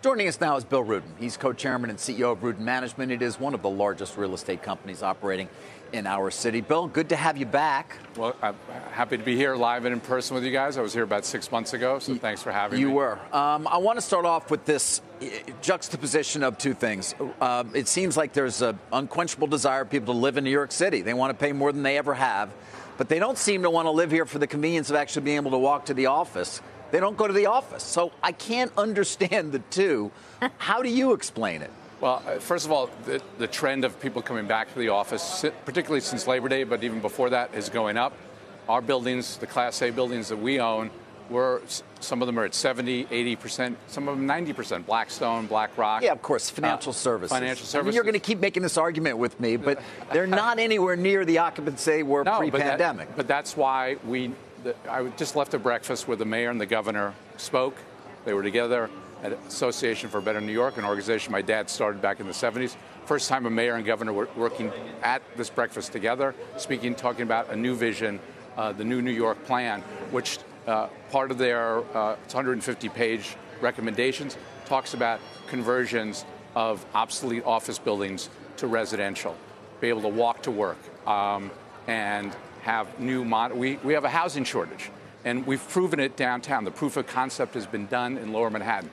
Joining us now is Bill Rudin. He's co chairman and CEO of Rudin Management. It is one of the largest real estate companies operating in our city. Bill, good to have you back. Well, I'm happy to be here live and in person with you guys. I was here about six months ago, so thanks for having you me. You were. Um, I want to start off with this eh, juxtaposition of two things. Uh, it seems like there's an unquenchable desire of people to live in New York City. They want to pay more than they ever have, but they don't seem to want to live here for the convenience of actually being able to walk to the office. They don't go to the office. So I can't understand the two. How do you explain it? Well, uh, first of all, the, the, trend of people coming back to the office, particularly since Labor Day, but even before that, is going up. Our buildings, the Class A buildings that we own, we're, some of them are at 70, 80%, some of them 90%. Blackstone, BlackRock. Yeah, of course, financial uh, services. Financial services. I mean, you're going to keep making this argument with me, but they're not anywhere near the occupancy they were no, pre-pandemic. But, that, but that's why we I just left a breakfast where the mayor and the governor spoke. They were together at Association for Better New York, an organization my dad started back in the 70s. First time a mayor and governor were working at this breakfast together, speaking, talking about a new vision, uh, the new New York plan, which uh, part of their uh, 150 page recommendations talks about conversions of obsolete office buildings to residential, be able to walk to work. Um, and have new mod. We, we have a housing shortage, and we've proven it downtown. The proof of concept has been done in lower Manhattan.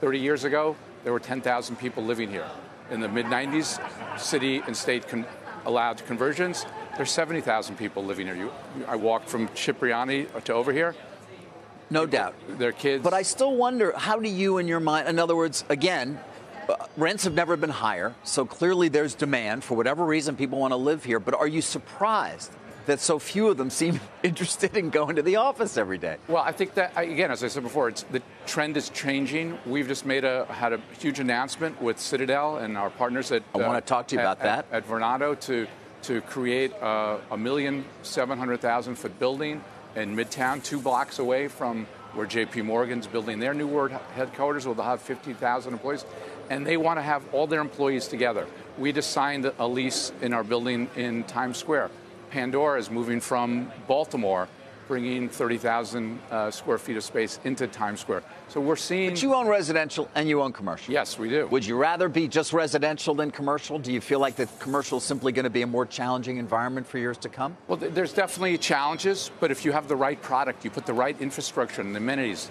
30 years ago, there were 10,000 people living here. In the mid 90s, city and state con- allowed conversions. There's 70,000 people living here. You, I walked from Cipriani to over here. No doubt. Their kids. But I still wonder how do you, in your mind, in other words, again, uh, rents have never been higher, so clearly there's demand. For whatever reason, people want to live here. But are you surprised that so few of them seem interested in going to the office every day? Well, I think that again, as I said before, it's the trend is changing. We've just made a had a huge announcement with Citadel and our partners at. I uh, want to talk to you about at, that at, Vornado to to create a, a million seven hundred thousand foot building in Midtown, two blocks away from where J.P. Morgan's building their new world headquarters, will have 50,000 employees, and they want to have all their employees together. We just signed a lease in our building in Times Square Pandora is moving from Baltimore, bringing 30,000 uh, square feet of space into Times Square. So we're seeing. But you own residential and you own commercial. Yes, we do. Would you rather be just residential than commercial? Do you feel like the commercial is simply going to be a more challenging environment for years to come? Well, there's definitely challenges, but if you have the right product, you put the right infrastructure and amenities.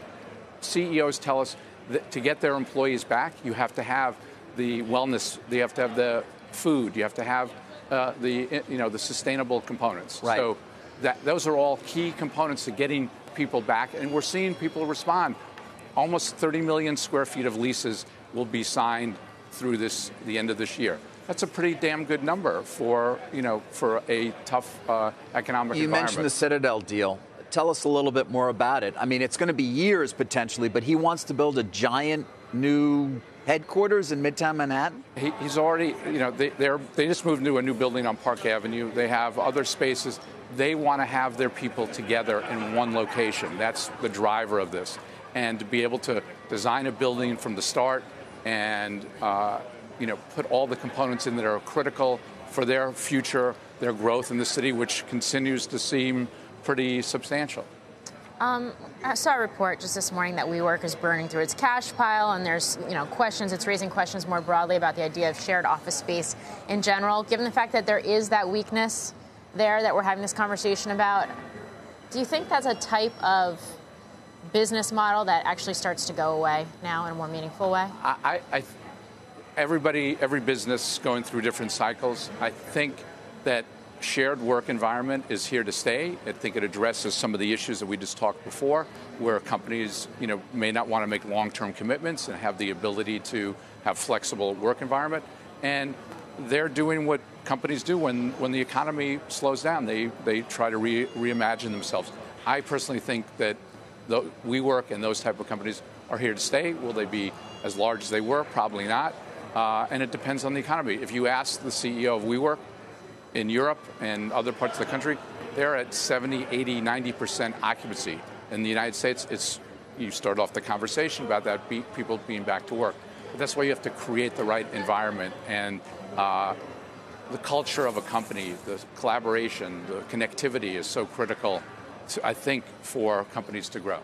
CEOs tell us that to get their employees back, you have to have the wellness, you have to have the food, you have to have uh, the you know the sustainable components. Right. So that those are all key components to getting people back, and we're seeing people respond. Almost 30 million square feet of leases will be signed through this the end of this year. That's a pretty damn good number for you know for a tough uh, economic. You mentioned the Citadel deal. Tell us a little bit more about it. I mean, it's going to be years potentially, but he wants to build a giant new headquarters in Midtown Manhattan? He, he's already, you know, they, they just moved into a new building on Park Avenue. They have other spaces. They want to have their people together in one location. That's the driver of this. And to be able to design a building from the start and, uh, you know, put all the components in that are critical for their future, their growth in the city, which continues to seem pretty substantial. Um, I saw a report just this morning that WeWork is burning through its cash pile, and there's you know questions. It's raising questions more broadly about the idea of shared office space in general. Given the fact that there is that weakness there that we're having this conversation about, do you think that's a type of business model that actually starts to go away now in a more meaningful way? I, I everybody, every business going through different cycles. I think that shared work environment is here to stay. I think it addresses some of the issues that we just talked before, where companies, you know, may not want to make long-term commitments and have the ability to have flexible work environment. And they're doing what companies do when, when the economy slows down. They, they try to re, reimagine themselves. I personally think that the, WeWork and those type of companies are here to stay. Will they be as large as they were? Probably not. Uh, and it depends on the economy. If you ask the CEO of WeWork, in Europe and other parts of the country, they're at 70, 80, 90% occupancy. In the United States, it's you start off the conversation about that be, people being back to work. But that's why you have to create the right environment and uh, the culture of a company, the collaboration, the connectivity is so critical, to, I think, for companies to grow.